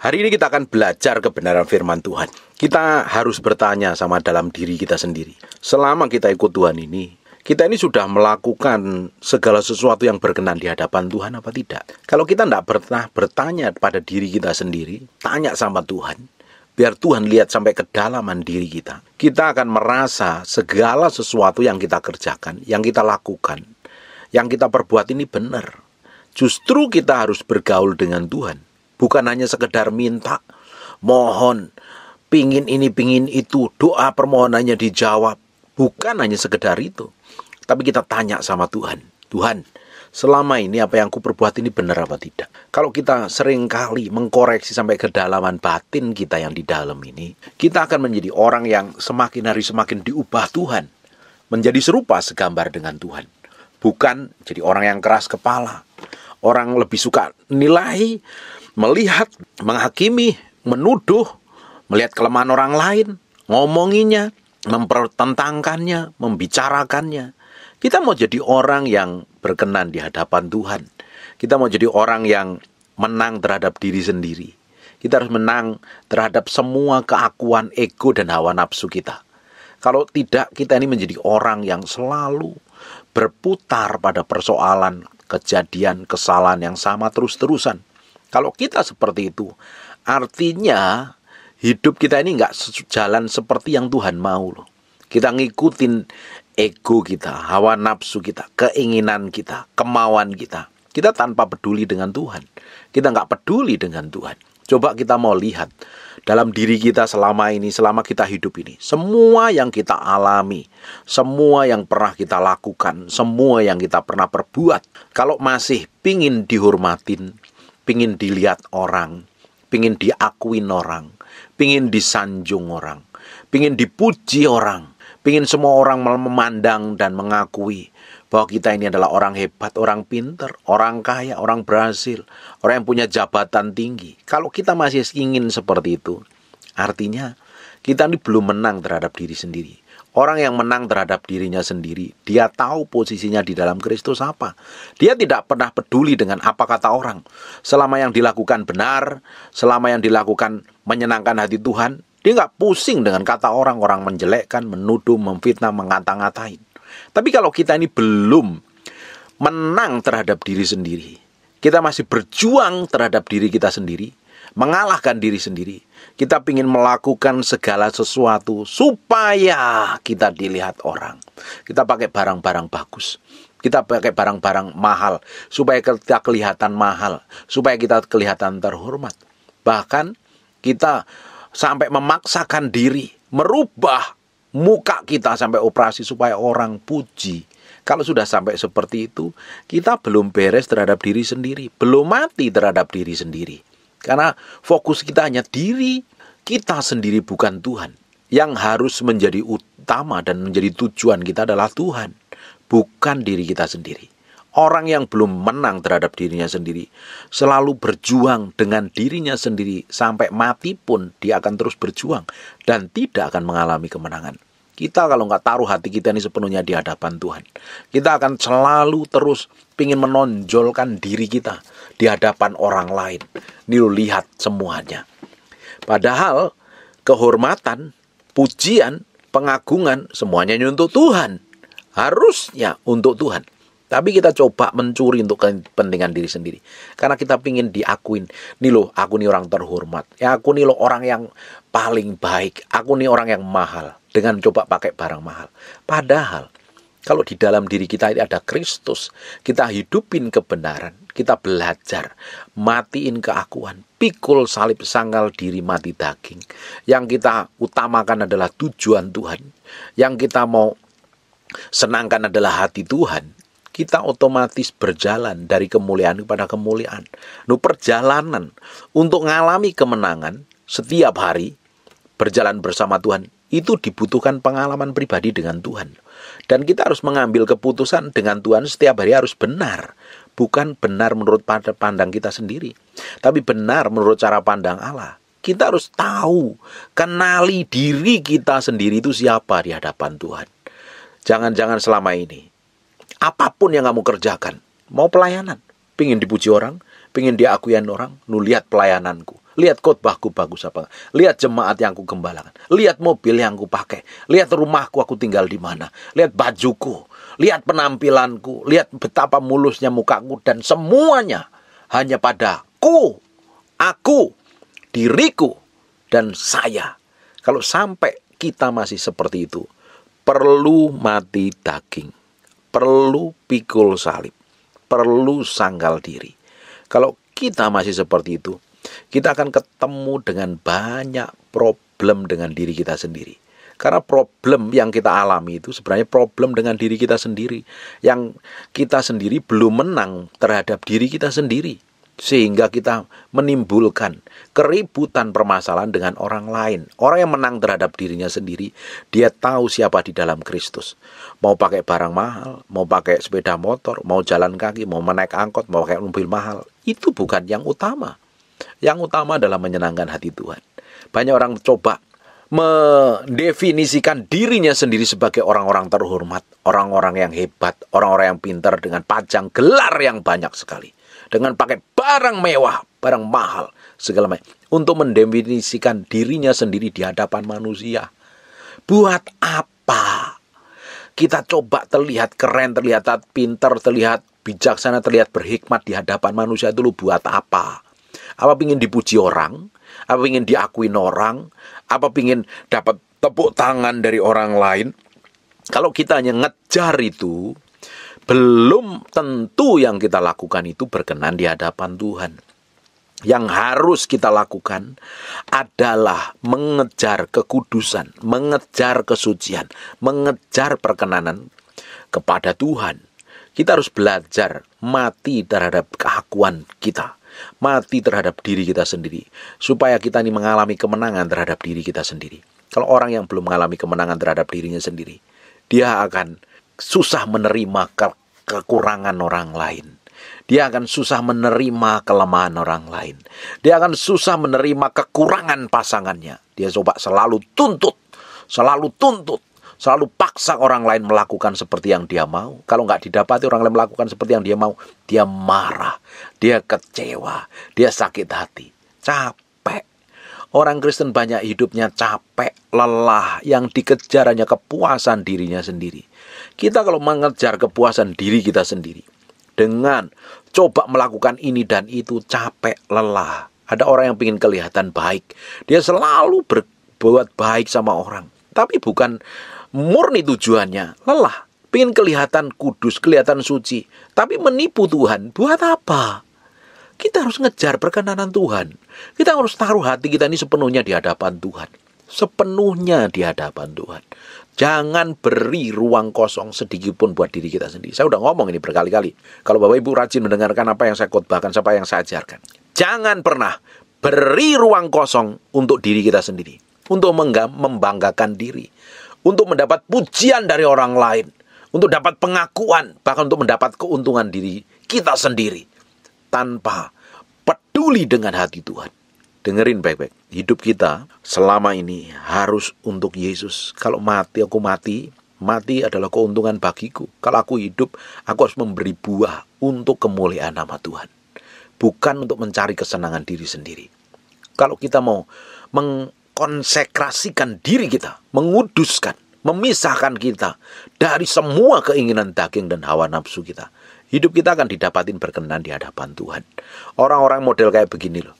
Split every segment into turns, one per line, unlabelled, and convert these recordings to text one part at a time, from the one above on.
Hari ini kita akan belajar kebenaran firman Tuhan. Kita harus bertanya sama dalam diri kita sendiri. Selama kita ikut Tuhan ini, kita ini sudah melakukan segala sesuatu yang berkenan di hadapan Tuhan apa tidak? Kalau kita tidak pernah bertanya pada diri kita sendiri, tanya sama Tuhan, biar Tuhan lihat sampai kedalaman diri kita. Kita akan merasa segala sesuatu yang kita kerjakan, yang kita lakukan, yang kita perbuat ini benar. Justru kita harus bergaul dengan Tuhan bukan hanya sekedar minta, mohon, pingin ini, pingin itu, doa permohonannya dijawab. Bukan hanya sekedar itu. Tapi kita tanya sama Tuhan, Tuhan, selama ini apa yang aku perbuat ini benar apa tidak? Kalau kita sering kali mengkoreksi sampai kedalaman batin kita yang di dalam ini, kita akan menjadi orang yang semakin hari semakin diubah Tuhan. Menjadi serupa segambar dengan Tuhan. Bukan jadi orang yang keras kepala. Orang lebih suka nilai, melihat, menghakimi, menuduh, melihat kelemahan orang lain, ngomonginya, mempertentangkannya, membicarakannya. Kita mau jadi orang yang berkenan di hadapan Tuhan. Kita mau jadi orang yang menang terhadap diri sendiri. Kita harus menang terhadap semua keakuan ego dan hawa nafsu kita. Kalau tidak, kita ini menjadi orang yang selalu berputar pada persoalan, kejadian, kesalahan yang sama terus-terusan. Kalau kita seperti itu, artinya hidup kita ini nggak jalan seperti yang Tuhan mau loh. Kita ngikutin ego kita, hawa nafsu kita, keinginan kita, kemauan kita. Kita tanpa peduli dengan Tuhan. Kita nggak peduli dengan Tuhan. Coba kita mau lihat dalam diri kita selama ini, selama kita hidup ini. Semua yang kita alami, semua yang pernah kita lakukan, semua yang kita pernah perbuat. Kalau masih pingin dihormatin, pingin dilihat orang, pingin diakuin orang, pingin disanjung orang, pingin dipuji orang, pingin semua orang memandang dan mengakui bahwa kita ini adalah orang hebat, orang pinter, orang kaya, orang berhasil, orang yang punya jabatan tinggi. Kalau kita masih ingin seperti itu, artinya kita ini belum menang terhadap diri sendiri. Orang yang menang terhadap dirinya sendiri, dia tahu posisinya di dalam Kristus apa. Dia tidak pernah peduli dengan apa kata orang. Selama yang dilakukan benar, selama yang dilakukan menyenangkan hati Tuhan, dia nggak pusing dengan kata orang, orang menjelekkan, menuduh, memfitnah, mengata-ngatain. Tapi kalau kita ini belum menang terhadap diri sendiri, kita masih berjuang terhadap diri kita sendiri, mengalahkan diri sendiri, kita ingin melakukan segala sesuatu supaya kita dilihat orang. Kita pakai barang-barang bagus. Kita pakai barang-barang mahal supaya kita kelihatan mahal, supaya kita kelihatan terhormat. Bahkan kita sampai memaksakan diri merubah muka kita sampai operasi supaya orang puji. Kalau sudah sampai seperti itu, kita belum beres terhadap diri sendiri, belum mati terhadap diri sendiri. Karena fokus kita hanya diri kita sendiri bukan Tuhan. Yang harus menjadi utama dan menjadi tujuan kita adalah Tuhan, bukan diri kita sendiri. Orang yang belum menang terhadap dirinya sendiri selalu berjuang dengan dirinya sendiri sampai mati pun dia akan terus berjuang dan tidak akan mengalami kemenangan. Kita kalau nggak taruh hati kita ini sepenuhnya di hadapan Tuhan, kita akan selalu terus ingin menonjolkan diri kita di hadapan orang lain. Ini lihat semuanya. Padahal kehormatan, pujian, pengagungan semuanya untuk Tuhan. Harusnya untuk Tuhan. Tapi kita coba mencuri untuk kepentingan diri sendiri. Karena kita ingin diakuin. Nih loh, aku nih orang terhormat. Ya aku nih loh orang yang paling baik. Aku nih orang yang mahal. Dengan coba pakai barang mahal. Padahal kalau di dalam diri kita ini ada Kristus, kita hidupin kebenaran, kita belajar, matiin keakuan, pikul salib sanggal diri mati daging. Yang kita utamakan adalah tujuan Tuhan. Yang kita mau senangkan adalah hati Tuhan. Kita otomatis berjalan dari kemuliaan kepada kemuliaan. Nu perjalanan untuk mengalami kemenangan setiap hari berjalan bersama Tuhan itu dibutuhkan pengalaman pribadi dengan Tuhan. Dan kita harus mengambil keputusan dengan Tuhan setiap hari harus benar. Bukan benar menurut pandang kita sendiri. Tapi benar menurut cara pandang Allah. Kita harus tahu, kenali diri kita sendiri itu siapa di hadapan Tuhan. Jangan-jangan selama ini, apa pun yang kamu kerjakan, mau pelayanan, pingin dipuji orang, pingin diakuin orang, nu lihat pelayananku. Lihat khotbahku bagus apa. Lihat jemaat yang aku gembalakan. Lihat mobil yang aku pakai. Lihat rumahku aku tinggal di mana. Lihat bajuku. Lihat penampilanku. Lihat betapa mulusnya mukaku. Dan semuanya hanya padaku. Aku. Diriku. Dan saya. Kalau sampai kita masih seperti itu. Perlu mati daging. Perlu pikul salib. Perlu sanggal diri. Kalau kita masih seperti itu, kita akan ketemu dengan banyak problem dengan diri kita sendiri. Karena problem yang kita alami itu sebenarnya problem dengan diri kita sendiri. Yang kita sendiri belum menang terhadap diri kita sendiri. Sehingga kita menimbulkan keributan permasalahan dengan orang lain. Orang yang menang terhadap dirinya sendiri, dia tahu siapa di dalam Kristus. Mau pakai barang mahal, mau pakai sepeda motor, mau jalan kaki, mau menaik angkot, mau pakai mobil mahal. Itu bukan yang utama yang utama adalah menyenangkan hati Tuhan. Banyak orang coba mendefinisikan dirinya sendiri sebagai orang-orang terhormat, orang-orang yang hebat, orang-orang yang pintar dengan pajang gelar yang banyak sekali. Dengan pakai barang mewah, barang mahal, segala macam. Untuk mendefinisikan dirinya sendiri di hadapan manusia. Buat apa? Kita coba terlihat keren, terlihat pintar, terlihat bijaksana, terlihat berhikmat di hadapan manusia itu lu buat apa? Apa ingin dipuji orang? Apa ingin diakuin orang? Apa ingin dapat tepuk tangan dari orang lain? Kalau kita hanya ngejar itu, belum tentu yang kita lakukan itu berkenan di hadapan Tuhan. Yang harus kita lakukan adalah mengejar kekudusan, mengejar kesucian, mengejar perkenanan kepada Tuhan. Kita harus belajar mati terhadap keakuan kita mati terhadap diri kita sendiri, supaya kita ini mengalami kemenangan terhadap diri kita sendiri. Kalau orang yang belum mengalami kemenangan terhadap dirinya sendiri, dia akan susah menerima ke kekurangan orang lain. Dia akan susah menerima kelemahan orang lain. Dia akan susah menerima kekurangan pasangannya. Dia coba selalu tuntut, selalu tuntut, selalu paksa orang lain melakukan seperti yang dia mau. Kalau nggak didapati orang lain melakukan seperti yang dia mau, dia marah, dia kecewa, dia sakit hati, capek. Orang Kristen banyak hidupnya capek, lelah, yang dikejar hanya kepuasan dirinya sendiri. Kita kalau mengejar kepuasan diri kita sendiri, dengan coba melakukan ini dan itu capek, lelah. Ada orang yang ingin kelihatan baik, dia selalu berbuat baik sama orang, tapi bukan murni tujuannya lelah, pengen kelihatan kudus, kelihatan suci, tapi menipu Tuhan. Buat apa? Kita harus ngejar perkenanan Tuhan. Kita harus taruh hati kita ini sepenuhnya di hadapan Tuhan. Sepenuhnya di hadapan Tuhan. Jangan beri ruang kosong sedikit pun buat diri kita sendiri. Saya udah ngomong ini berkali-kali. Kalau Bapak Ibu rajin mendengarkan apa yang saya khotbahkan, apa yang saya ajarkan. Jangan pernah beri ruang kosong untuk diri kita sendiri. Untuk membanggakan diri untuk mendapat pujian dari orang lain, untuk dapat pengakuan, bahkan untuk mendapat keuntungan diri kita sendiri tanpa peduli dengan hati Tuhan. Dengerin baik-baik, hidup kita selama ini harus untuk Yesus. Kalau mati, aku mati, mati adalah keuntungan bagiku. Kalau aku hidup, aku harus memberi buah untuk kemuliaan nama Tuhan. Bukan untuk mencari kesenangan diri sendiri. Kalau kita mau meng mengkonsekrasikan diri kita, menguduskan, memisahkan kita dari semua keinginan daging dan hawa nafsu kita. Hidup kita akan didapatin berkenan di hadapan Tuhan. Orang-orang model kayak begini loh.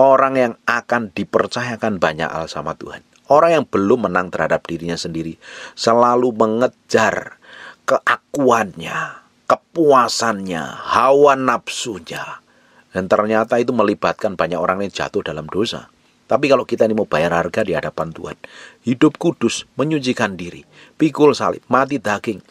Orang yang akan dipercayakan banyak hal sama Tuhan. Orang yang belum menang terhadap dirinya sendiri. Selalu mengejar keakuannya, kepuasannya, hawa nafsunya. Dan ternyata itu melibatkan banyak orang yang jatuh dalam dosa. Tapi kalau kita ini mau bayar harga di hadapan Tuhan, hidup kudus, menyucikan diri, pikul salib, mati daging,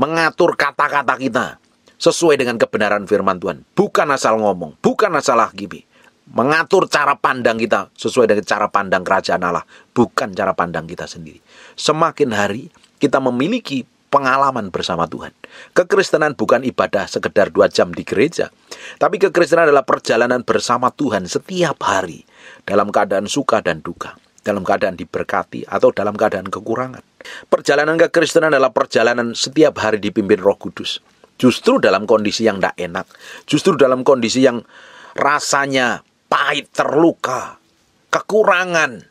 mengatur kata-kata kita sesuai dengan kebenaran firman Tuhan, bukan asal ngomong, bukan asal hakimi, mengatur cara pandang kita sesuai dengan cara pandang kerajaan Allah, bukan cara pandang kita sendiri. Semakin hari kita memiliki pengalaman bersama Tuhan. Kekristenan bukan ibadah sekedar dua jam di gereja, tapi kekristenan adalah perjalanan bersama Tuhan setiap hari dalam keadaan suka dan duka, dalam keadaan diberkati atau dalam keadaan kekurangan. Perjalanan kekristenan adalah perjalanan setiap hari dipimpin Roh Kudus. Justru dalam kondisi yang tidak enak, justru dalam kondisi yang rasanya pahit, terluka, kekurangan,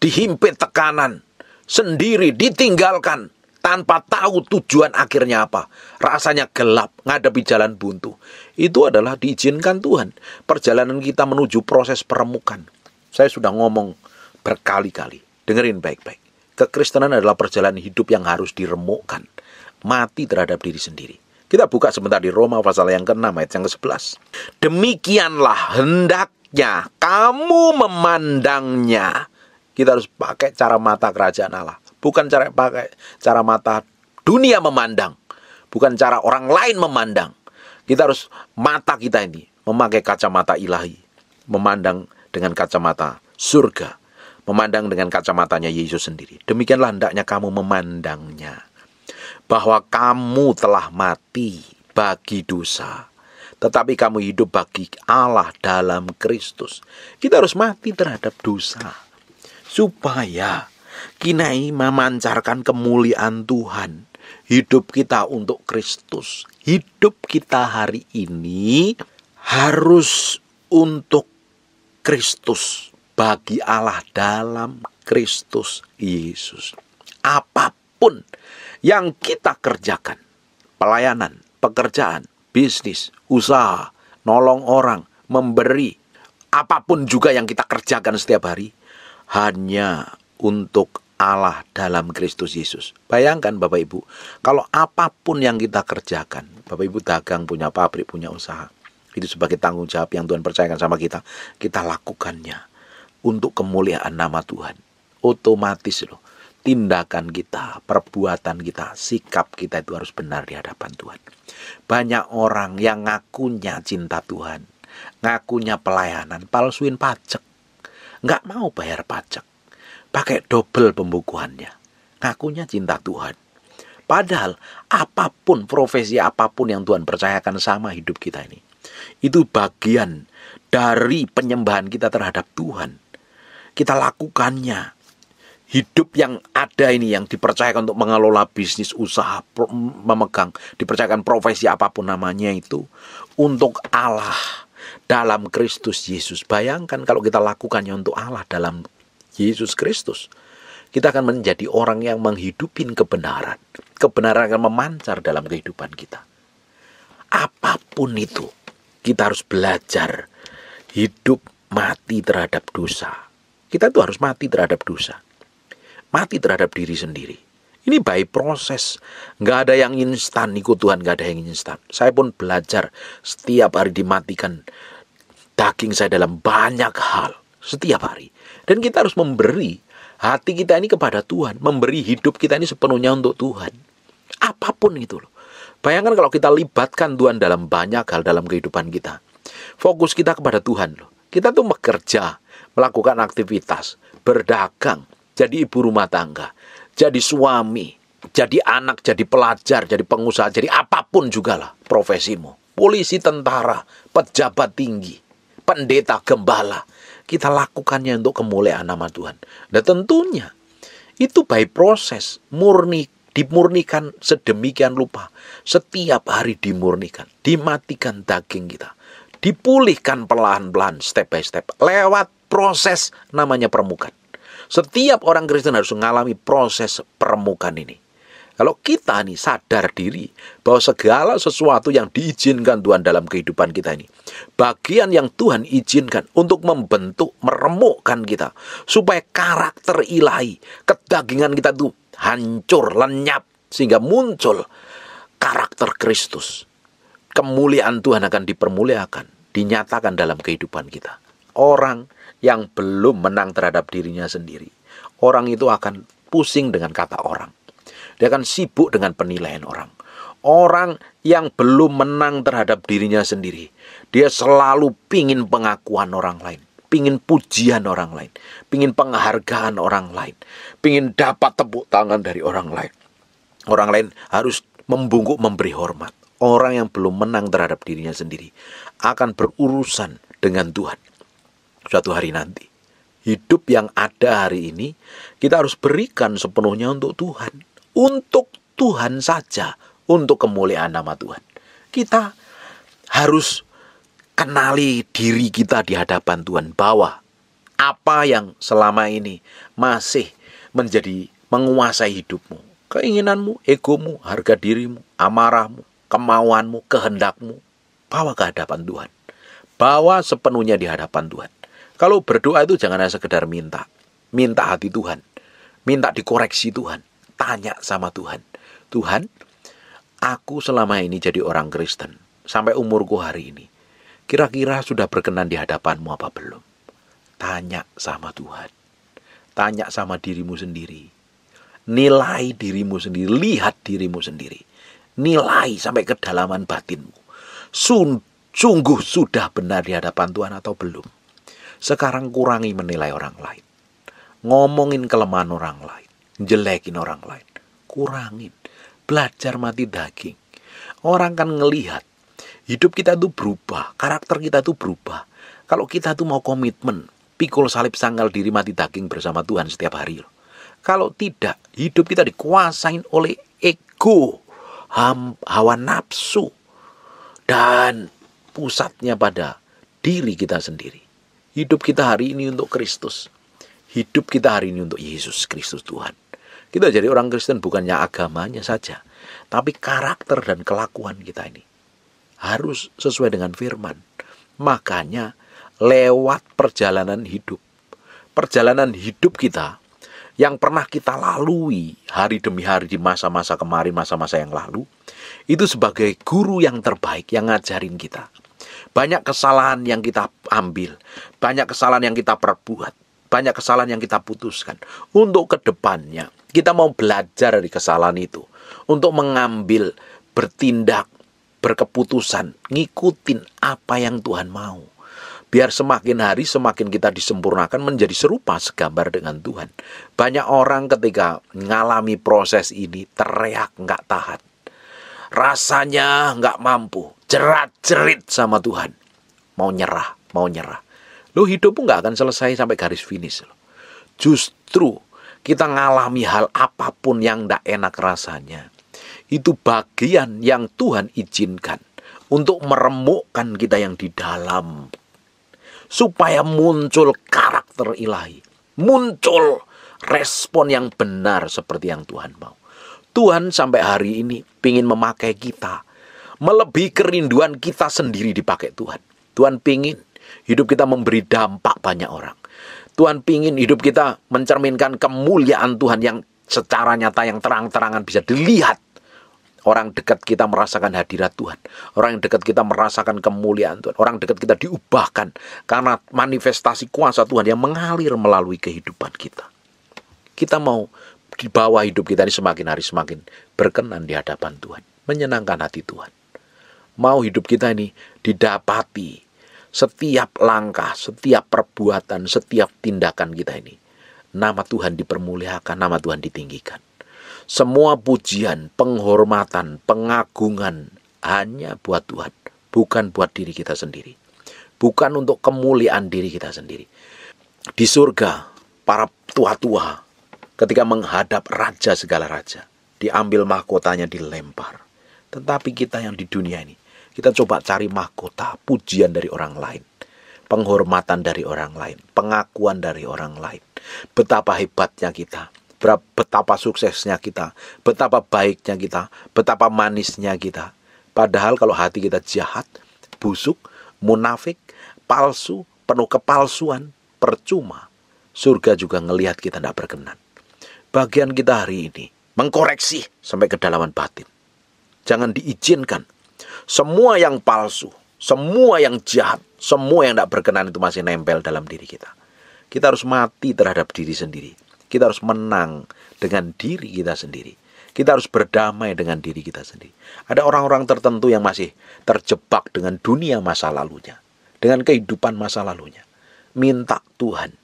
dihimpit tekanan, sendiri ditinggalkan, tanpa tahu tujuan akhirnya apa. Rasanya gelap, ngadepi jalan buntu. Itu adalah diizinkan Tuhan. Perjalanan kita menuju proses peremukan. Saya sudah ngomong berkali-kali. Dengerin baik-baik. Kekristenan adalah perjalanan hidup yang harus diremukkan. Mati terhadap diri sendiri. Kita buka sebentar di Roma pasal yang ke-6 ayat yang ke-11. Demikianlah hendaknya kamu memandangnya. Kita harus pakai cara mata kerajaan Allah. Bukan cara pakai cara mata dunia memandang. Bukan cara orang lain memandang. Kita harus mata kita ini memakai kacamata ilahi. Memandang dengan kacamata surga. Memandang dengan kacamatanya Yesus sendiri. Demikianlah hendaknya kamu memandangnya bahwa kamu telah mati bagi dosa, tetapi kamu hidup bagi Allah dalam Kristus. Kita harus mati terhadap dosa, supaya kinai memancarkan kemuliaan Tuhan. Hidup kita untuk Kristus, hidup kita hari ini harus untuk Kristus, bagi Allah dalam Kristus Yesus. Apa pun yang kita kerjakan. Pelayanan, pekerjaan, bisnis, usaha, nolong orang, memberi, apa pun juga yang kita kerjakan setiap hari hanya untuk Allah dalam Kristus Yesus. Bayangkan Bapak Ibu, kalau apa pun yang kita kerjakan, Bapak Ibu dagang, punya pabrik, punya usaha, itu sebagai tanggung jawab yang Tuhan percayakan sama kita, kita lakukannya untuk kemuliaan nama Tuhan. Otomatis loh, tindakan kita, perbuatan kita, sikap kita itu harus benar di hadapan Tuhan. Banyak orang yang ngakunya cinta Tuhan, ngakunya pelayanan, palsuin pajak, nggak mau bayar pajak, pakai double pembukuannya, ngakunya cinta Tuhan. Padahal apa pun profesi apa pun yang Tuhan percayakan sama hidup kita ini, itu bagian dari penyembahan kita terhadap Tuhan. Kita lakukannya hidup yang ada ini yang dipercayakan untuk mengelola bisnis usaha memegang dipercayakan profesi apa pun namanya itu untuk Allah dalam Kristus Yesus bayangkan kalau kita lakukannya untuk Allah dalam Yesus Kristus kita akan menjadi orang yang menghidupin kebenaran kebenaran akan memancar dalam kehidupan kita apa pun itu kita harus belajar hidup mati terhadap dosa kita tuh harus mati terhadap dosa mati terhadap diri sendiri. Ini baik proses. Nggak ada yang instan, ikut Tuhan nggak ada yang instan. Saya pun belajar setiap hari dimatikan daging saya dalam banyak hal. Setiap hari. Dan kita harus memberi hati kita ini kepada Tuhan. Memberi hidup kita ini sepenuhnya untuk Tuhan. Apa pun itu loh. Bayangkan kalau kita libatkan Tuhan dalam banyak hal dalam kehidupan kita. Fokus kita kepada Tuhan loh. Kita tuh bekerja, melakukan aktivitas, berdagang, jadi ibu rumah tangga, jadi suami, jadi anak, jadi pelajar, jadi pengusaha, jadi apa pun juga lah profesimu. Polisi, tentara, pejabat tinggi, pendeta, gembala. Kita lakukannya untuk kemuliaan nama Tuhan. Dan tentunya itu by proses, murni, dimurnikan sedemikian lupa. Setiap hari dimurnikan, dimatikan daging kita. Dipulihkan pelan-pelan, step by step. Lewat proses namanya permukaan. Setiap orang Kristen harus mengalami proses peremukan ini. Kalau kita nih sadar diri bahwa segala sesuatu yang diizinkan Tuhan dalam kehidupan kita ini, bagian yang Tuhan izinkan untuk membentuk, meremukkan kita, supaya karakter ilahi, kedagingan kita itu hancur, lenyap, sehingga muncul karakter Kristus. Kemuliaan Tuhan akan dipermuliakan, dinyatakan dalam kehidupan kita. Orang yang belum menang terhadap dirinya sendiri. Orang itu akan pusing dengan kata orang. Dia akan sibuk dengan penilaian orang. Orang yang belum menang terhadap dirinya sendiri. Dia selalu pingin pengakuan orang lain. Pingin pujian orang lain. Pingin penghargaan orang lain. Pingin dapat tepuk tangan dari orang lain. Orang lain harus membungkuk memberi hormat. Orang yang belum menang terhadap dirinya sendiri akan berurusan dengan Tuhan suatu hari nanti. Hidup yang ada hari ini kita harus berikan sepenuhnya untuk Tuhan. Untuk Tuhan saja, untuk kemuliaan nama Tuhan. Kita harus kenali diri kita di hadapan Tuhan bahwa apa yang selama ini masih menjadi menguasai hidupmu, keinginanmu, egomu, harga dirimu, amarahmu, kemauanmu, kehendakmu, bawa ke hadapan Tuhan. Bawa sepenuhnya di hadapan Tuhan. Kalau berdoa itu jangan hanya sekedar minta. Minta hati Tuhan. Minta dikoreksi Tuhan. Tanya sama Tuhan. Tuhan, aku selama ini jadi orang Kristen. Sampai umurku hari ini Kira-kira sudah berkenan di hadapanmu apa belum? Tanya sama Tuhan. Tanya sama dirimu sendiri. Nilai dirimu sendiri. Lihat dirimu sendiri. Nilai sampai kedalaman batinmu. Sun, sungguh sudah benar di hadapan Tuhan atau belum? Sekarang kurangi menilai orang lain. Ngomongin kelemahan orang lain. Jelekin orang lain. Kurangin. Belajar mati daging. Orang kan ngelihat hidup kita itu berubah, karakter kita itu berubah. Kalau kita tuh mau komitmen, pikul salib sanggal diri mati daging bersama Tuhan setiap hari. Loh. Kalau tidak, hidup kita dikuasain oleh ego, hawa nafsu, dan pusatnya pada diri kita sendiri. Hidup kita hari ini untuk Kristus. Hidup kita hari ini untuk Yesus Kristus Tuhan. Kita jadi orang Kristen bukannya agamanya saja, tapi karakter dan kelakuan kita ini harus sesuai dengan firman. Makanya lewat perjalanan hidup, perjalanan hidup kita yang pernah kita lalui hari demi hari di masa-masa kemarin, masa-masa yang lalu, itu sebagai guru yang terbaik yang ngajarin kita. Banyak kesalahan yang kita ambil, banyak kesalahan yang kita perbuat, banyak kesalahan yang kita putuskan. Untuk ke depannya, kita mau belajar dari kesalahan itu. Untuk mengambil, bertindak, berkeputusan, ngikutin apa yang Tuhan mau. Biar semakin hari semakin kita disempurnakan menjadi serupa segambar dengan Tuhan. Banyak orang ketika mengalami proses ini teriak nggak tahan. Rasanya nggak mampu, jerat-jerit sama Tuhan. Mau nyerah, mau nyerah. Lo hidupmu nggak akan selesai sampai garis finish. Lo. Justru kita ngalami hal apa pun yang tidak enak rasanya itu bagian yang Tuhan izinkan untuk meremukkan kita yang di dalam supaya muncul karakter ilahi muncul respon yang benar seperti yang Tuhan mau Tuhan sampai hari ini ingin memakai kita melebihi kerinduan kita sendiri dipakai Tuhan Tuhan ingin hidup kita memberi dampak banyak orang Tuhan ingin hidup kita mencerminkan kemuliaan Tuhan yang secara nyata yang terang-terangan bisa dilihat Orang dekat kita merasakan hadirat Tuhan. Orang yang dekat kita merasakan kemuliaan Tuhan. Orang dekat kita diubahkan karena manifestasi kuasa Tuhan yang mengalir melalui kehidupan kita. Kita mau di bawah hidup kita ini semakin hari semakin berkenan di hadapan Tuhan. Menyenangkan hati Tuhan. Mau hidup kita ini didapati setiap langkah, setiap perbuatan, setiap tindakan kita ini. Nama Tuhan dipermuliakan, nama Tuhan ditinggikan. Semua pujian, penghormatan, pengagungan hanya buat Tuhan, bukan buat diri kita sendiri. Bukan untuk kemuliaan diri kita sendiri. Di surga, para tua-tua ketika menghadap raja segala raja, diambil mahkotanya dilempar. Tetapi kita yang di dunia ini, kita coba cari mahkota, pujian dari orang lain penghormatan dari orang lain, pengakuan dari orang lain. Betapa hebatnya kita, betapa suksesnya kita, betapa baiknya kita, betapa manisnya kita. Padahal kalau hati kita jahat, busuk, munafik, palsu, penuh kepalsuan, percuma. Surga juga ngelihat kita tidak berkenan. Bagian kita hari ini mengkoreksi sampai kedalaman batin. Jangan diizinkan. Semua yang palsu, semua yang jahat, semua yang tidak berkenan itu masih nempel dalam diri kita. Kita harus mati terhadap diri sendiri kita harus menang dengan diri kita sendiri. Kita harus berdamai dengan diri kita sendiri. Ada orang-orang tertentu yang masih terjebak dengan dunia masa lalunya, dengan kehidupan masa lalunya. Minta Tuhan,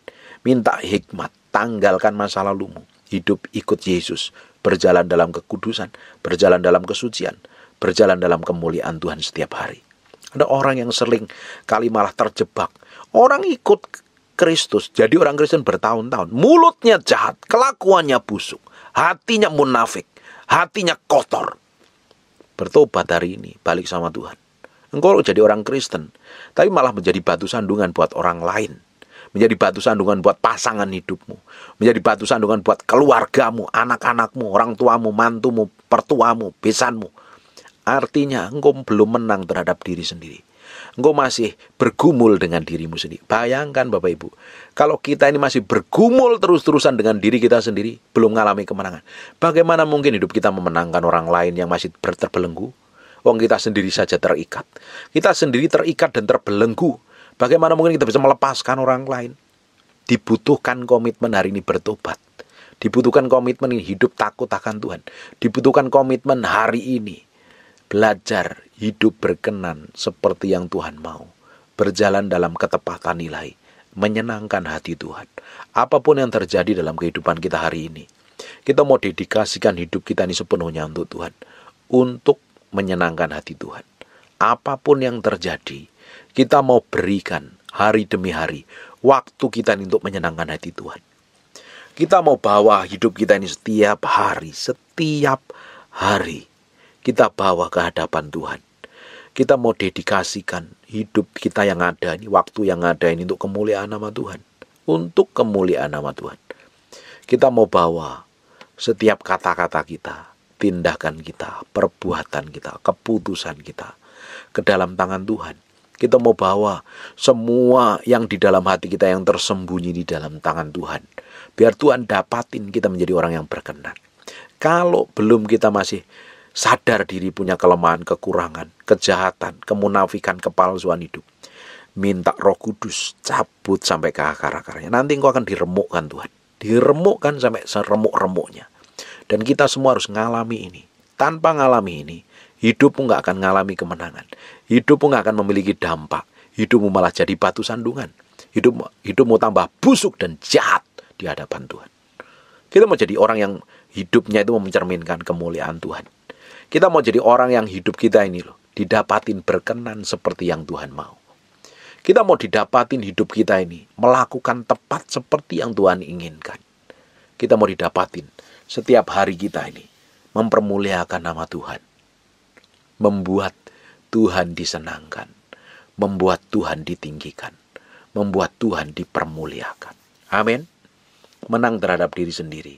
minta hikmat, tanggalkan masa lalumu. Hidup ikut Yesus, berjalan dalam kekudusan, berjalan dalam kesucian, berjalan dalam kemuliaan Tuhan setiap hari. Ada orang yang sering kali malah terjebak. Orang ikut Kristus, jadi orang Kristen bertahun-tahun, mulutnya jahat, kelakuannya busuk, hatinya munafik, hatinya kotor. Bertobat hari ini, balik sama Tuhan. Engkau jadi orang Kristen, tapi malah menjadi batu sandungan buat orang lain. Menjadi batu sandungan buat pasangan hidupmu. Menjadi batu sandungan buat keluargamu, anak-anakmu, orang tuamu, mantumu, pertuamu, besanmu. Artinya engkau belum menang terhadap diri sendiri engkau masih bergumul dengan dirimu sendiri. Bayangkan Bapak Ibu, kalau kita ini masih bergumul terus-terusan dengan diri kita sendiri, belum mengalami kemenangan. Bagaimana mungkin hidup kita memenangkan orang lain yang masih terbelenggu? Wong kita sendiri saja terikat. Kita sendiri terikat dan terbelenggu. Bagaimana mungkin kita bisa melepaskan orang lain? Dibutuhkan komitmen hari ini bertobat. Dibutuhkan komitmen ini hidup takut akan Tuhan. Dibutuhkan komitmen hari ini belajar hidup berkenan seperti yang Tuhan mau, berjalan dalam ketepatan nilai, menyenangkan hati Tuhan. Apa pun yang terjadi dalam kehidupan kita hari ini, kita mau dedikasikan hidup kita ini sepenuhnya untuk Tuhan, untuk menyenangkan hati Tuhan. Apa pun yang terjadi, kita mau berikan hari demi hari waktu kita ini untuk menyenangkan hati Tuhan. Kita mau bawa hidup kita ini setiap hari, setiap hari kita bawa ke hadapan Tuhan. Kita mau dedikasikan hidup kita yang ada ini, waktu yang ada ini untuk kemuliaan nama Tuhan. Untuk kemuliaan nama Tuhan. Kita mau bawa setiap kata-kata kita, tindakan kita, perbuatan kita, keputusan kita ke dalam tangan Tuhan. Kita mau bawa semua yang di dalam hati kita yang tersembunyi di dalam tangan Tuhan. Biar Tuhan dapatin kita menjadi orang yang berkenan. Kalau belum kita masih sadar diri punya kelemahan, kekurangan, kejahatan, kemunafikan, kepalsuan hidup. Minta roh kudus cabut sampai ke akar-akarnya. Nanti engkau akan diremukkan Tuhan. Diremukkan sampai seremuk-remuknya. Dan kita semua harus ngalami ini. Tanpa ngalami ini, hidupmu nggak akan ngalami kemenangan. Hidupmu nggak akan memiliki dampak. Hidupmu malah jadi batu sandungan. Hidupmu, hidupmu tambah busuk dan jahat di hadapan Tuhan. Kita mau jadi orang yang hidupnya itu mencerminkan kemuliaan Tuhan. Kita mau jadi orang yang hidup kita ini loh, didapatin berkenan seperti yang Tuhan mau. Kita mau didapatin hidup kita ini, melakukan tepat seperti yang Tuhan inginkan. Kita mau didapatin setiap hari kita ini, mempermuliakan nama Tuhan. Membuat Tuhan disenangkan. Membuat Tuhan ditinggikan. Membuat Tuhan dipermuliakan. Amin. Menang terhadap diri sendiri.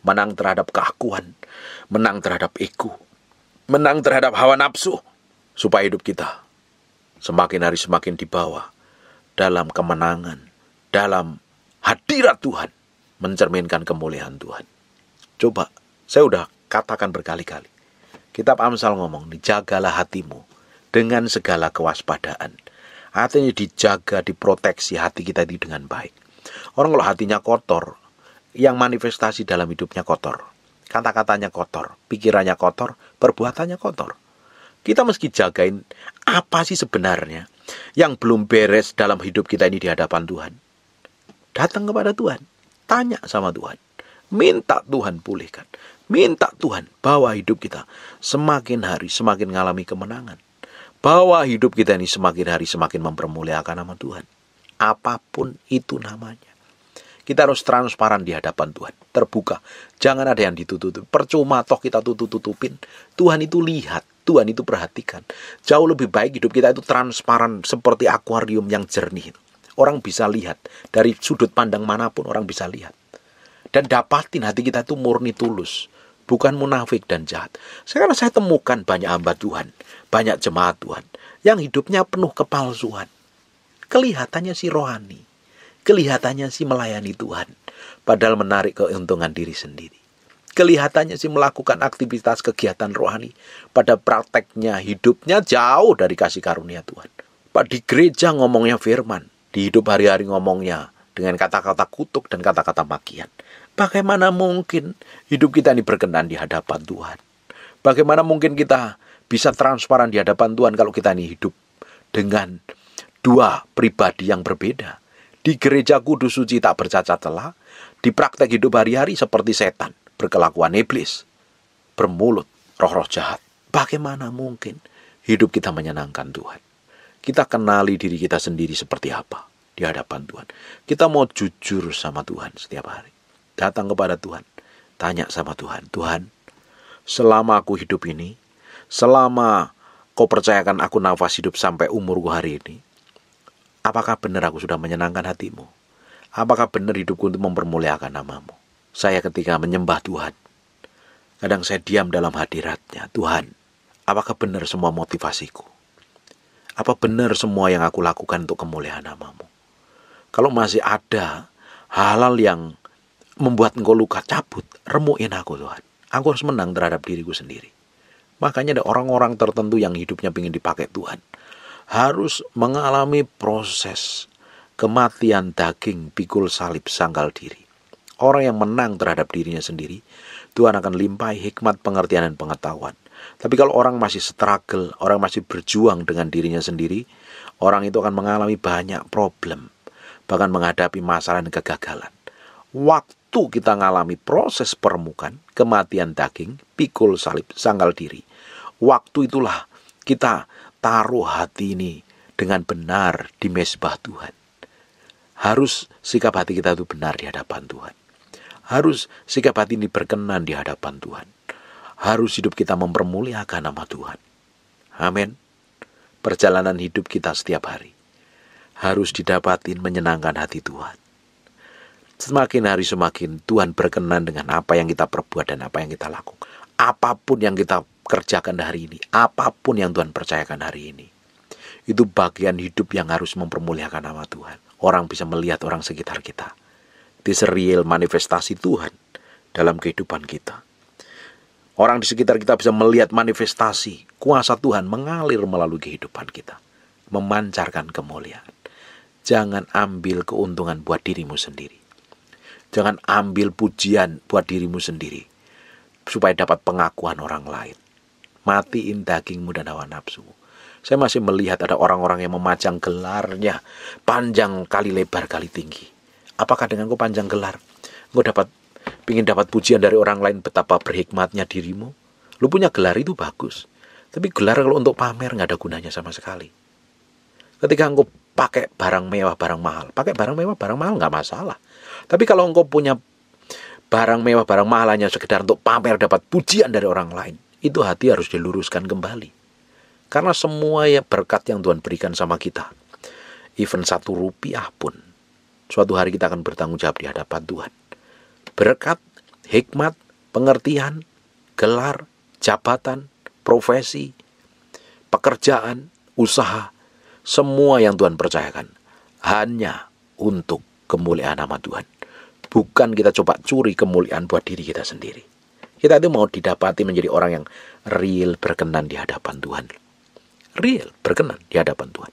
Menang terhadap keakuan. Menang terhadap ego menang terhadap hawa nafsu supaya hidup kita semakin hari semakin dibawa dalam kemenangan, dalam hadirat Tuhan, mencerminkan kemuliaan Tuhan. Coba, saya udah katakan berkali-kali. Kitab Amsal ngomong, dijagalah hatimu dengan segala kewaspadaan. Artinya dijaga, diproteksi hati kita itu dengan baik. Orang kalau hatinya kotor, yang manifestasi dalam hidupnya kotor kata-katanya kotor, pikirannya kotor, perbuatannya kotor. Kita mesti jagain apa sih sebenarnya yang belum beres dalam hidup kita ini di hadapan Tuhan. Datang kepada Tuhan, tanya sama Tuhan, minta Tuhan pulihkan, minta Tuhan bawa hidup kita semakin hari semakin mengalami kemenangan. Bawa hidup kita ini semakin hari semakin mempermuliakan nama Tuhan. Apa pun itu namanya. Kita harus transparan di hadapan Tuhan, terbuka. Jangan ada yang ditutup. Percuma toh kita tutup-tutupin. Tuhan itu lihat, Tuhan itu perhatikan. Jauh lebih baik hidup kita itu transparan seperti akuarium yang jernih. Orang bisa lihat dari sudut pandang mana pun orang bisa lihat. Dan dapatin hati kita itu murni tulus, bukan munafik dan jahat. Sekarang saya temukan banyak hamba Tuhan, banyak jemaat Tuhan yang hidupnya penuh kepalsuan. Kelihatannya si rohani, Kelihatannya sih melayani Tuhan, padahal menarik keuntungan diri sendiri. Kelihatannya sih melakukan aktivitas kegiatan rohani, pada prakteknya hidupnya jauh dari kasih karunia Tuhan. Pak di gereja ngomongnya firman, di hidup hari-hari ngomongnya dengan kata-kata kutuk dan kata-kata makian. Bagaimana mungkin hidup kita ini berkenan di hadapan Tuhan? Bagaimana mungkin kita bisa transparan di hadapan Tuhan kalau kita ini hidup dengan dua pribadi yang berbeda? Di gereja kudus suci tak bercacat celah, di praktek hidup hari-hari seperti setan, berkelakuan iblis, bermulut roh-roh jahat. Bagaimana mungkin hidup kita menyenangkan Tuhan? Kita kenali diri kita sendiri seperti apa di hadapan Tuhan. Kita mau jujur sama Tuhan setiap hari. Datang kepada Tuhan, tanya sama Tuhan, Tuhan, selama aku hidup ini, selama kau percayakan aku nafas hidup sampai umurku hari ini, apakah benar aku sudah menyenangkan hatimu? Apakah benar hidupku untuk mempermuliakan namamu? Saya ketika menyembah Tuhan, kadang saya diam dalam hadiratnya. Tuhan, apakah benar semua motivasiku? Apa benar semua yang aku lakukan untuk kemuliaan namamu? Kalau masih ada hal-hal yang membuat engkau luka cabut, remuin aku Tuhan. Aku harus menang terhadap diriku sendiri. Makanya ada orang-orang tertentu yang hidupnya ingin dipakai Tuhan. Harus mengalami proses kematian daging, pikul salib, sangkal diri. Orang yang menang terhadap dirinya sendiri, Tuhan akan limpahi hikmat, pengertian, dan pengetahuan. Tapi kalau orang masih struggle, orang masih berjuang dengan dirinya sendiri, orang itu akan mengalami banyak problem, bahkan menghadapi masalah dan kegagalan. Waktu kita mengalami proses permukaan, kematian daging, pikul salib, sangkal diri, Waktu itulah kita taruh hati ini dengan benar di mesbah Tuhan. Harus sikap hati kita itu benar di hadapan Tuhan. Harus sikap hati ini berkenan di hadapan Tuhan. Harus hidup kita mempermuliakan nama Tuhan. Amin. Perjalanan hidup kita setiap hari harus didapatin menyenangkan hati Tuhan. Semakin hari semakin Tuhan berkenan dengan apa yang kita perbuat dan apa yang kita lakukan. Apa pun yang kita kerjakan hari ini, apa pun yang Tuhan percayakan hari ini, itu bagian hidup yang harus mempermuliakan nama Tuhan. Orang bisa melihat orang sekitar kita. Di serial manifestasi Tuhan dalam kehidupan kita. Orang di sekitar kita bisa melihat manifestasi kuasa Tuhan mengalir melalui kehidupan kita. Memancarkan kemuliaan. Jangan ambil keuntungan buat dirimu sendiri. Jangan ambil pujian buat dirimu sendiri. Supaya dapat pengakuan orang lain matiin dagingmu dan hawa nafsu. Saya masih melihat ada orang-orang yang memajang gelarnya panjang kali lebar kali tinggi. Apakah dengan kau panjang gelar, kau dapat ingin dapat pujian dari orang lain betapa berhikmatnya dirimu? Lu punya gelar itu bagus, tapi gelar kalau untuk pamer nggak ada gunanya sama sekali. Ketika engkau pakai barang mewah, barang mahal, pakai barang mewah, barang mahal nggak masalah. Tapi kalau engkau punya barang mewah, barang mahal hanya sekedar untuk pamer dapat pujian dari orang lain, itu hati harus diluruskan kembali. Karena semua ya berkat yang Tuhan berikan sama kita, even satu rupiah pun, suatu hari kita akan bertanggung jawab di hadapan Tuhan. Berkat, hikmat, pengertian, gelar, jabatan, profesi, pekerjaan, usaha, semua yang Tuhan percayakan hanya untuk kemuliaan nama Tuhan. Bukan kita coba curi kemuliaan buat diri kita sendiri. Kita itu mau didapati menjadi orang yang real berkenan di hadapan Tuhan. Real berkenan di hadapan Tuhan.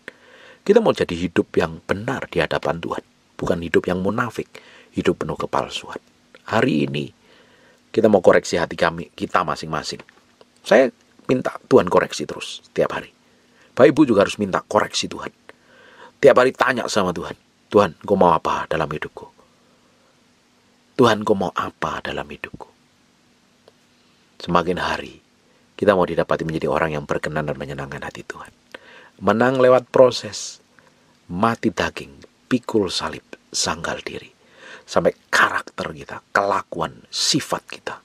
Kita mau jadi hidup yang benar di hadapan Tuhan. Bukan hidup yang munafik, hidup penuh kepalsuan. Hari ini kita mau koreksi hati kami, kita masing-masing. Saya minta Tuhan koreksi terus setiap hari. Bapak Ibu juga harus minta koreksi Tuhan. Tiap hari tanya sama Tuhan. Tuhan, kau mau apa dalam hidupku? Tuhan, kau mau apa dalam hidupku? Semakin hari, kita mau didapati menjadi orang yang berkenan dan menyenangkan hati Tuhan. Menang lewat proses, mati daging, pikul salib, sanggal diri. Sampai karakter kita, kelakuan, sifat kita.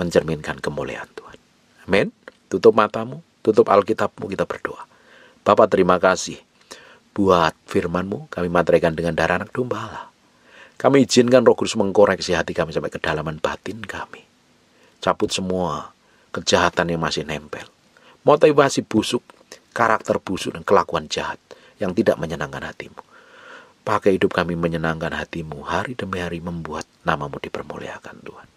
Mencerminkan kemuliaan Tuhan. Amin. Tutup matamu, tutup Alkitabmu, kita berdoa. Bapak terima kasih buat firmanmu, kami materaikan dengan darah anak domba Allah. Kami izinkan roh kudus mengkoreksi hati kami sampai kedalaman batin kami cabut semua kejahatan yang masih nempel. Motivasi busuk, karakter busuk dan kelakuan jahat yang tidak menyenangkan hatimu. Pakai hidup kami menyenangkan hatimu hari demi hari membuat namamu dipermuliakan Tuhan.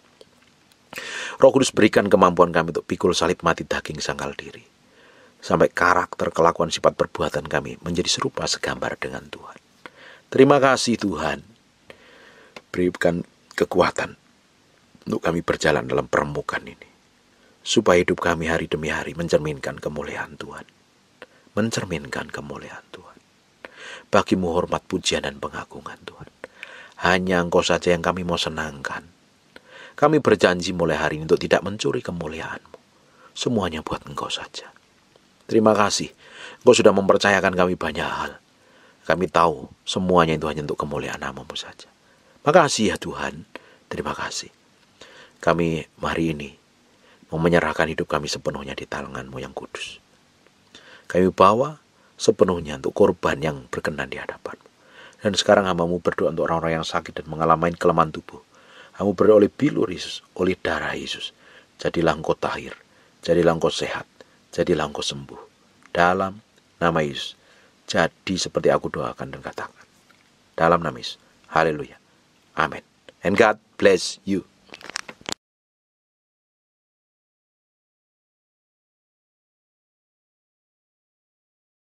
Roh Kudus berikan kemampuan kami untuk pikul salib mati daging sangkal diri. Sampai karakter, kelakuan, sifat perbuatan kami menjadi serupa segambar dengan Tuhan. Terima kasih Tuhan. Berikan kekuatan untuk kami berjalan dalam permukaan ini. Supaya hidup kami hari demi hari mencerminkan kemuliaan Tuhan. Mencerminkan kemuliaan Tuhan. Bagimu hormat pujian dan pengagungan Tuhan. Hanya engkau saja yang kami mau senangkan. Kami berjanji mulai hari ini untuk tidak mencuri kemuliaanmu. Semuanya buat engkau saja. Terima kasih. Engkau sudah mempercayakan kami banyak hal. Kami tahu semuanya itu hanya untuk kemuliaan namamu saja. Makasih ya Tuhan. Terima kasih. Kami hari ini mau menyerahkan hidup kami sepenuhnya di tanganmu yang kudus. Kami bawa sepenuhnya untuk korban yang berkenan di hadapan. Dan sekarang hambamu berdoa untuk orang-orang yang sakit dan mengalami kelemahan tubuh. Kamu berdoa oleh bilur Yesus, oleh darah Yesus. Jadilah engkau tahir, jadilah engkau sehat, jadilah engkau sembuh. Dalam nama Yesus, jadi seperti aku doakan dan katakan. Dalam nama Yesus, haleluya, amin. And God bless you.